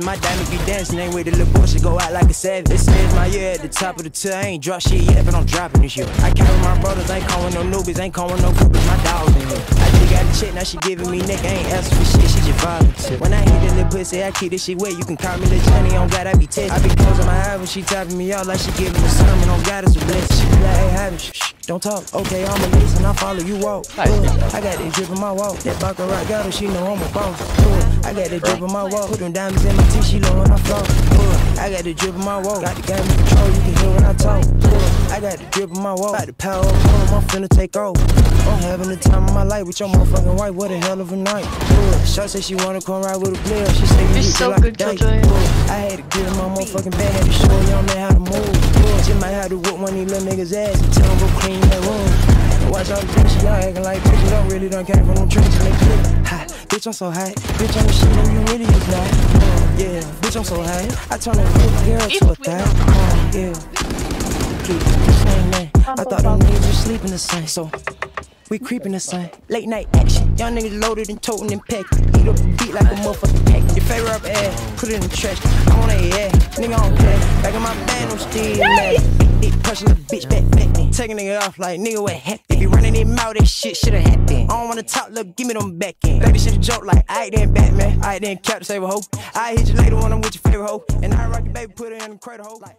my diamond be dancing. Ain't with the little boy, she go out like a savage. This it's my year at the top of the tier. I ain't drop shit yet, but I'm dropping this year. I with my brothers, ain't calling no newbies, ain't calling no groupies, my dogs in here. I just got a check, now she giving me neck, I ain't asking for shit, she just volunteer. When I hit the little pussy, I keep this shit wet. You can call me the Johnny, on God, I be testing. I be closing my eyes when she tapping me out like she giving me sermon. On God, it's a blessing. Like, hey, have it, don't talk. Okay, I'm a listen, I follow you walk. Nice. I got that drip in my walk. That Baccarat got her, she know I'm a boss. I got that drip in my walk. Put them diamonds in my teeth, she low when I. Uh, I got the drip in my walk. Got the game in control, you can hear when I talk. I got the drip in my walk. Got the power up on 'em, I'm finna take off. I'm having the time of my life with your motherfucking wife. What a hell of a night. Shot say she wanna come ride with a player. She say you so like good, a I had to get in my motherfucking bag. Had to show young man how to move. Uh, Just might have to whoop one of these little niggas' ass and tell him go clean that room. Watch the bitches, y'all acting like bitches. Don't really done came from them trenches. They click. Ha, bitch, I'm so high. Bitch, I'm the shit and you really is not. Yeah, bitch, I'm so high. I turn a good girl to a thot. Uh, yeah. Keep the same man. I thought them niggas was sleeping the same. So. We creeping the same. Late night action. Young niggas loaded and toting and packed. Eat up the beat like a motherfucking pack. Your favorite up ass, put it in the trash. I want a yeah, nigga Deep pushing the bitch back, back. Taking nigga off like nigga what happened. you running him out, that shit shoulda happened. I don't wanna talk, look, give me them back in. Baby shit a joke like I ain't then Batman. I then cap save a hoe. I hit you later when I'm with your favorite hoe. And I rock your baby, put her in the cradle hoe. Like,